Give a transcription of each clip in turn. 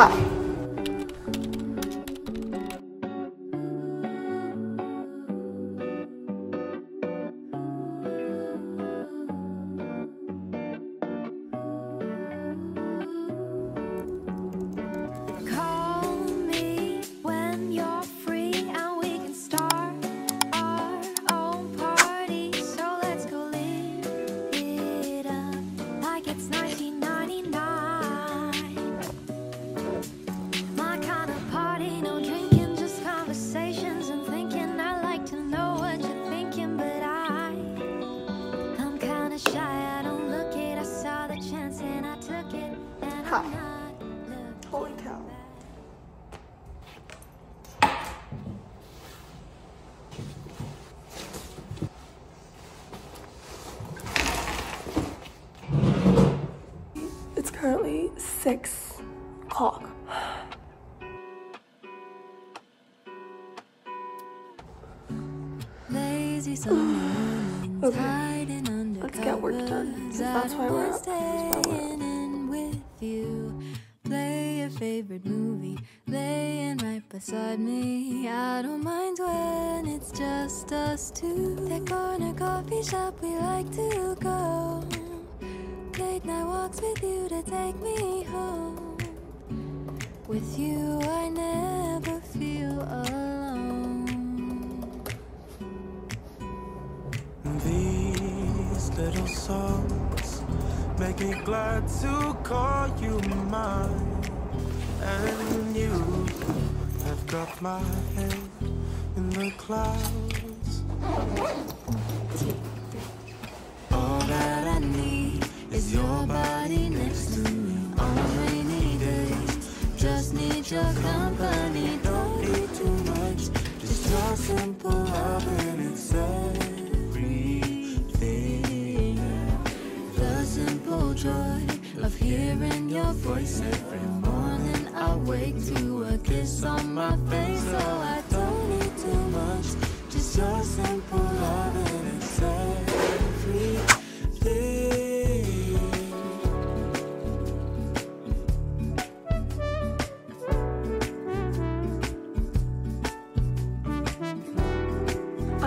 Hi. And Hi. I'm not looking Holy cow. It's currently six o'clock. Lazy Sunday Okay. Let's get work done. that's covers. why we're up. You. Play your favorite movie, laying right beside me. I don't mind when it's just us two. That corner coffee shop we like to go. Late night walks with you to take me home. With you, I never feel alone. These little songs make me glad to call you mine. And you have got my head in the clouds. All that I need is your body next to me on rainy days. Just need your company, don't need too much. Just your simple joy of hearing your voice every morning. I wake to a kiss on my face,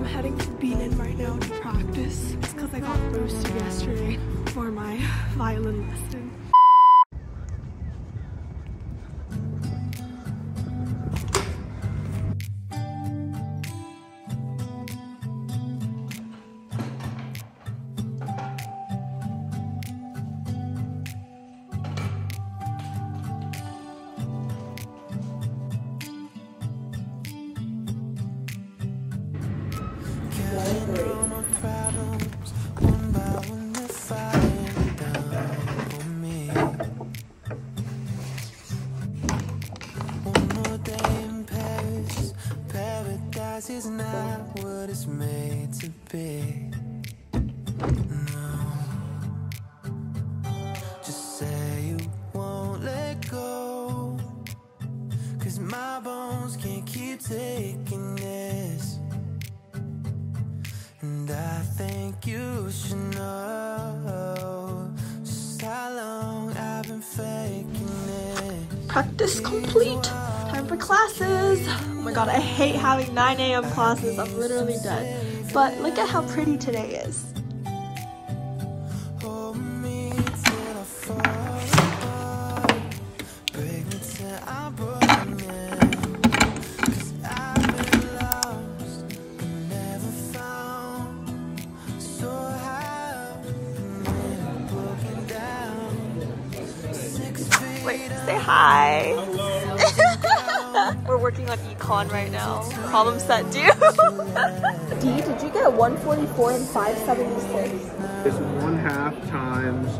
I'm heading to Bienen right now to practice. It's because I got roasted yesterday for my violin lesson. Paradise is not what it's made to be. No, just say you won't let go, 'cause my bones can't keep taking this. And I think you should know just how long I've been faking it. Practice complete. For classes. Oh my god, I hate having 9 a.m. classes. I'm literally dead. But look at how pretty today is. Hold me till I fall apart. Break me till I'm broken. 'Cause I've been lost and never found. So how been broken down. Six feet Wait, say hi. We're working on econ right now. Problem set due. D, did you get 144 and 576? is one half times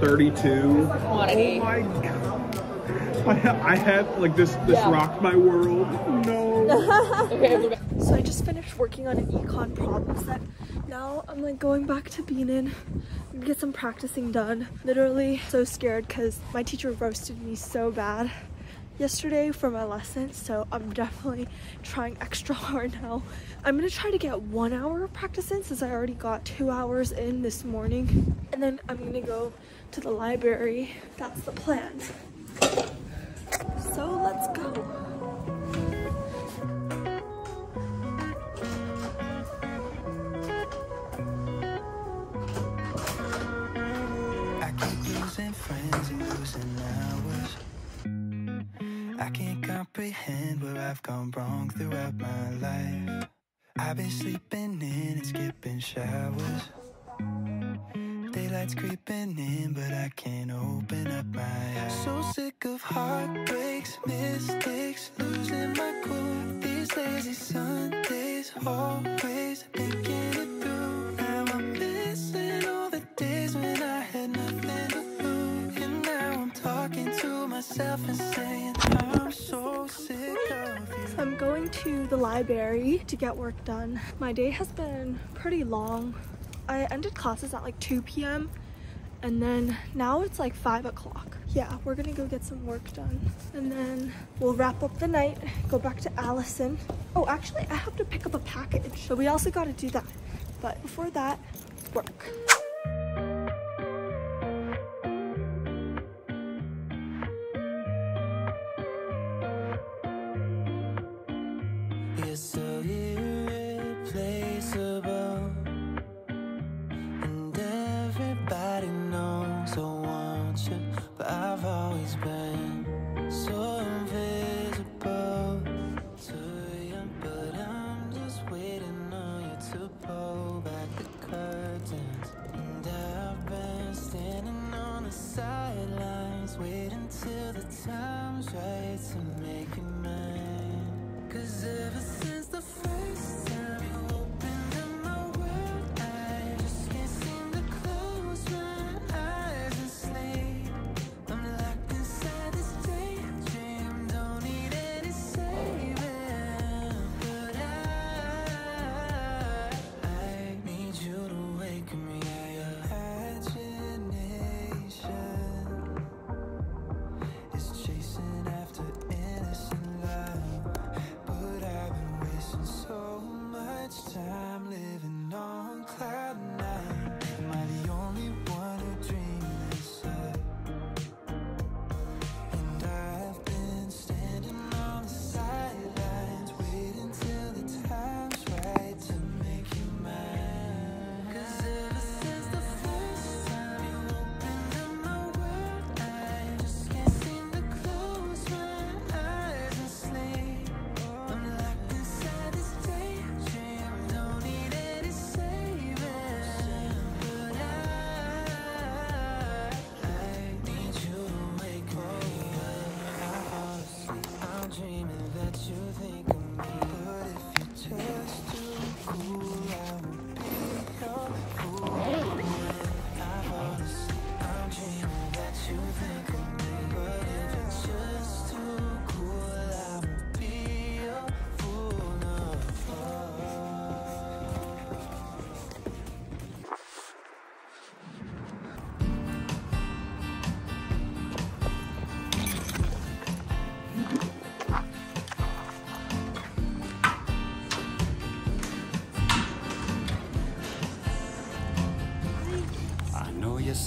32. Quantity. Oh my god. I, ha- I had like this this rocked my world. No. Okay, so I just finished working on an econ problem set. Now I'm like going back to Bienen, get some practicing done. Literally so scared because my teacher roasted me so bad yesterday for my lesson, so I'm definitely trying extra hard now. I'm gonna try to get one hour of practice in since I already got two hours in this morning. And then I'm gonna go to the library. That's the plan. So let's go. friends and losing hours. I can't comprehend where I've gone wrong throughout my life. I've been sleeping in and skipping showers. Daylight's creeping in, but I can't open up my eyes. So sick of heartbreaks, mistakes, losing my cool. These lazy Sundays, always library to get work done. My day has been pretty long. I ended classes at like 2 p.m. and then now it's like 5 o'clock. Yeah, we're gonna go get some work done and then we'll wrap up the night, go back to Allison. Oh, actually, I have to pick up a package, so we also gotta do that. But before that, work. You're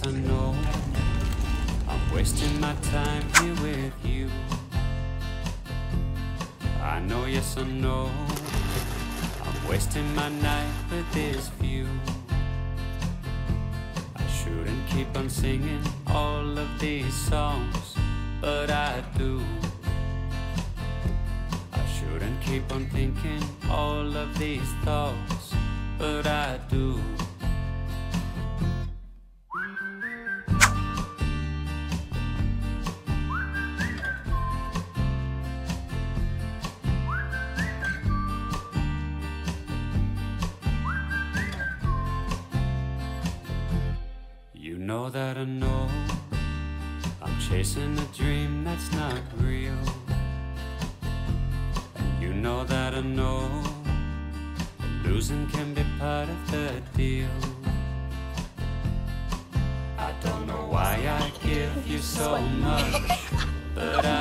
I know. I'm wasting my time here with you. I know, yes, I know. I'm wasting my night with this view. I shouldn't keep on singing all of these songs, but I do. I shouldn't keep on thinking all of these thoughts, but I do. You know that I know I'm chasing a dream that's not real. And you know that I know losing can be part of the deal. I don't know why I give you so much, but I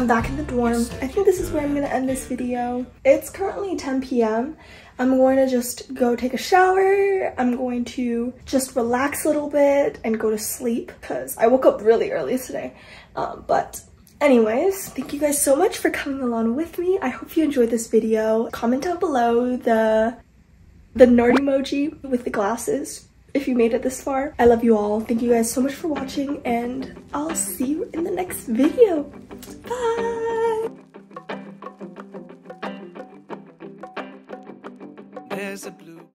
I'm back in the dorm. I think this is where I'm gonna end this video. It's currently 10 p.m. I'm going to just go take a shower. I'm going to just relax a little bit and go to sleep because I woke up really early today. Um, but anyways, thank you guys so much for coming along with me. I hope you enjoyed this video. Comment down below the the nerd emoji with the glasses if you made it this far. I love you all. Thank you guys so much for watching and I'll see you in the next video. Bye! There's a